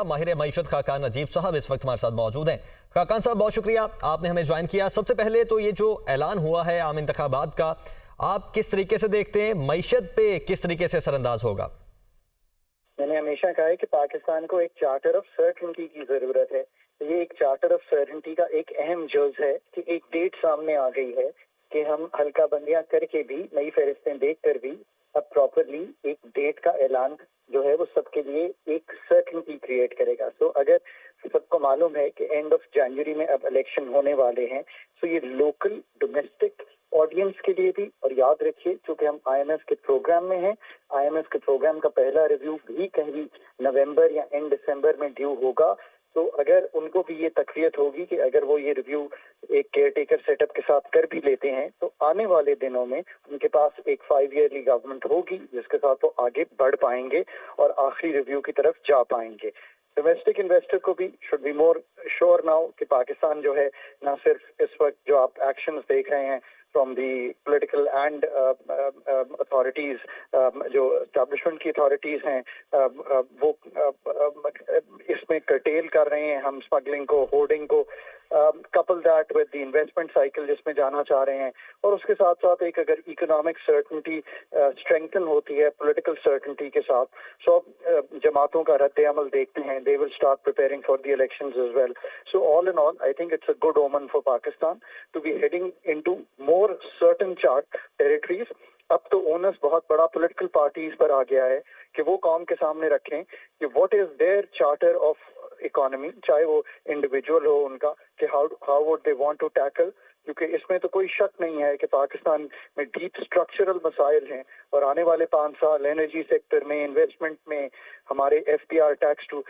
माहिर मीशत खाकान नजीब साहब इस वक्त हमारे साथ मौजूद हैं। खाकान साहब, बहुत शुक्रिया, आपने हमें ज्वाइन किया। सबसे पहले तो ये जो ऐलान हुआ है आम इंतबात का, आप किस तरीके से देखते हैं मीशत पे किस तरीके से असरअंदाज होगा? मैंने हमेशा कहा है कि पाकिस्तान को एक चार्टर ऑफ़ सर्टनिटी की ज़रूरत है। ये एक चार्टर ऑफ़ सर्टनिटी का एक अहम जुज है कि एक डेट सामने आ गई है कि हम हल्का बंदियाँ करके भी, नई फहरिस्तें देख कर भी अब प्रॉपरली एक डेट का ऐलान जो है वो सबके लिए एक सर्टनिटी क्रिएट करेगा। सो so, अगर सबको मालूम है कि एंड ऑफ़ जनवरी में अब इलेक्शन होने वाले हैं सो so ये लोकल डोमेस्टिक ऑडियंस के लिए भी और याद रखिए चूँकि हम आईएमएफ के प्रोग्राम में हैं आईएमएफ के प्रोग्राम का पहला रिव्यू भी कहीं नवंबर या एंड दिसंबर में ड्यू होगा तो अगर उनको भी ये तकवीत होगी कि अगर वो ये रिव्यू एक केयर टेकर सेटअप के साथ कर भी लेते हैं तो आने वाले दिनों में उनके पास एक फाइव ईयरली गवर्नमेंट होगी जिसके साथ वो आगे बढ़ पाएँगे और आखिरी रिव्यू की तरफ़ जा पाएँगे। डोमेस्टिक इन्वेस्टर को भी should be more sure now कि पाकिस्तान जो है ना सिर्फ़ इस वक्त जो आप एक्शन देख रहे हैं from the political and authorities जो स्टैब्लिशमेंट की अथॉरिटीज हैं uh, uh, वो इसमें कटेल कर रहे हैं हम स्मगलिंग को होर्डिंग को couple that with the investment cycle जिसमें जाना चाह रहे हैं। और उसके साथ साथ एक अगर इकोनॉमिक सर्टनिटी स्ट्रेंथन होती है पॉलिटिकल सर्टनिटी के साथ सो so, uh, जमातों का रद्द अमल देखते हैं। They will start preparing for the election is well so all in all I think it's a good omen for Pakistan to be heading into more certain chart territories अब तो onus बहुत बड़ा पॉलिटिकल पार्टीज़ पर आ गया है कि वो कौम के सामने रखें कि what is their charter of economy चाहे वो इंडिविजुअल हो उनका कि how how would they want to tackle क्योंकि इसमें तो कोई शक नहीं है कि पाकिस्तान में डीप स्ट्रक्चरल मसाइल हैं और आने वाले पाँच साल एनर्जी सेक्टर में इन्वेस्टमेंट में हमारे F P R tax to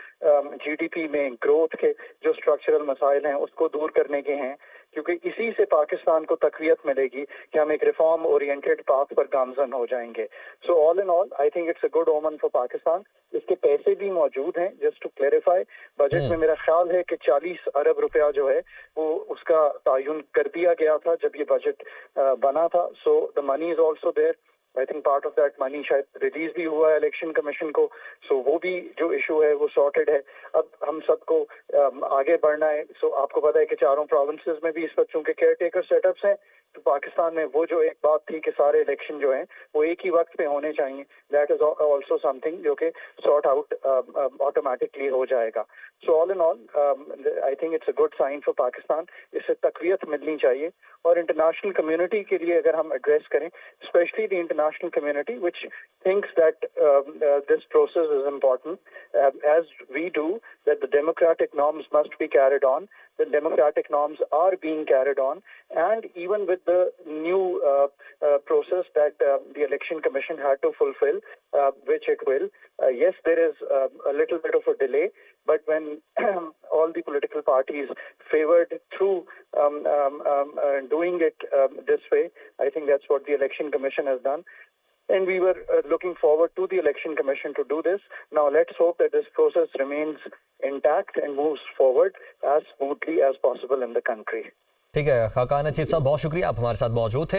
G D P में ग्रोथ के जो स्ट्रक्चरल मसाइल हैं उसको दूर करने के हैं क्योंकि इसी से पाकिस्तान को तकवीत मिलेगी कि हम एक रिफॉर्म ओरिएंटेड पाथ पर गामजन हो जाएँगे। So all in all I think it's a good omen for Pakistan. इसके पैसे भी मौजूद हैं जस्ट टू क्लेरिफाई बजट में मेरा ख्याल है कि 40 अरब रुपया जो है वो उसका तयन कर दिया गया था जब ये बजट बना था। So the money is also there I think part of that money शायद रिलीज़ भी हुआ है इलेक्शन कमीशन को। सो so, वो भी जो इशू है, वो सॉर्टेड है। अब हम सबको आगे बढ़ना है। सो so, आपको पता है कि चारों प्रोविंसेस में भी इस वक्त चूँकि केयर टेकर सेटअप्स हैं तो पाकिस्तान में वो जो एक बात थी कि सारे इलेक्शन जो हैं, वो एक ही वक्त पे होने चाहिए। दैट इज़ ऑल्सो समथिंग जो कि सॉर्ट आउट ऑटोमेटिकली हो जाएगा। So all in all I think it's a good sign for Pakistan. इससे तकवीत मिलनी चाहिए। और इंटरनेशनल कम्युनिटी के लिए अगर हम एड्रेस करें specially the international community which thinks that this process is important as we do that the democratic norms must be carried on the democratic norms are being carried on, and even with the new uh, uh, process that uh, the election commission had to fulfill, uh, which it will. Uh, yes, there is uh, a little bit of a delay, but when all the political parties favored through um, um, um, doing it um, this way, I think that's what the election commission has done And we were looking forward to the election commission to do this. Now let's hope that this process remains intact and moves forward as smoothly as possible in the country. ठीक है खाकान अचीब साहब बहुत शुक्रिया आप हमारे साथ मौजूद थे